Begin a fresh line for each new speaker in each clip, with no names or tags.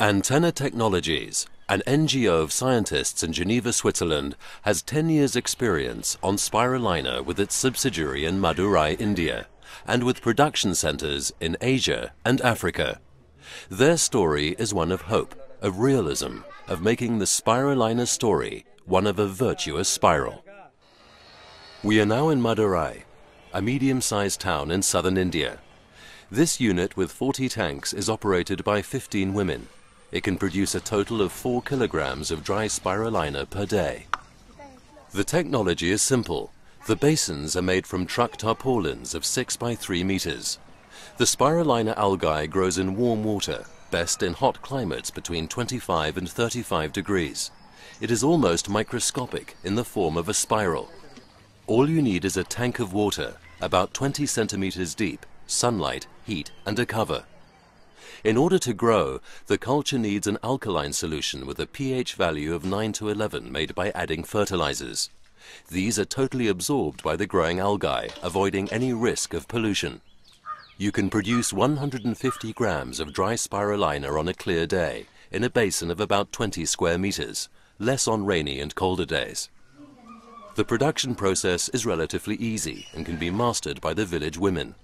Antenna Technologies, an NGO of scientists in Geneva, Switzerland, has 10 years' experience on spirulina with its subsidiary in Madurai, India, and with production centers in Asia and Africa. Their story is one of hope, of realism, of making the spirulina story one of a virtuous spiral. We are now in Madurai, a medium-sized town in southern India. This unit with 40 tanks is operated by 15 women. It can produce a total of 4 kilograms of dry spirulina per day. The technology is simple. The basins are made from truck tarpaulins of 6 by 3 meters. The spirulina algae grows in warm water, best in hot climates between 25 and 35 degrees. It is almost microscopic in the form of a spiral. All you need is a tank of water, about 20 centimeters deep, sunlight, heat and a cover. In order to grow, the culture needs an alkaline solution with a pH value of 9 to 11 made by adding fertilizers. These are totally absorbed by the growing algae, avoiding any risk of pollution. You can produce 150 grams of dry spirulina on a clear day in a basin of about 20 square meters, less on rainy and colder days. The production process is relatively easy and can be mastered by the village women.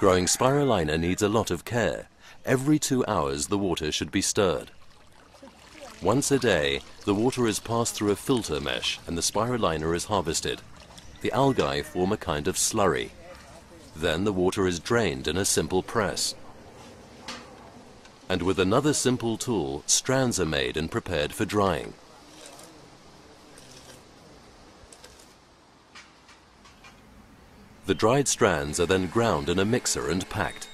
Growing spirulina needs a lot of care. Every two hours the water should be stirred. Once a day, the water is passed through a filter mesh and the spirulina is harvested. The algae form a kind of slurry. Then the water is drained in a simple press. And with another simple tool, strands are made and prepared for drying. The dried strands are then ground in a mixer and packed.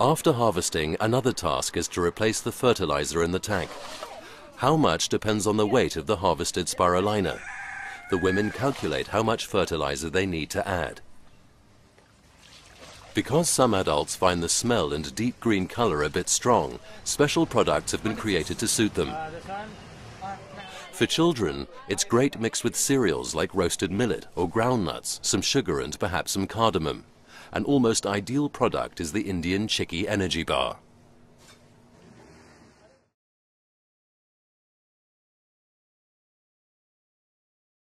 After harvesting, another task is to replace the fertilizer in the tank. How much depends on the weight of the harvested spirulina. The women calculate how much fertilizer they need to add. Because some adults find the smell and deep green color a bit strong, special products have been created to suit them. For children, it's great mixed with cereals like roasted millet or groundnuts, some sugar and perhaps some cardamom. An almost ideal product is the Indian Chikki Energy Bar.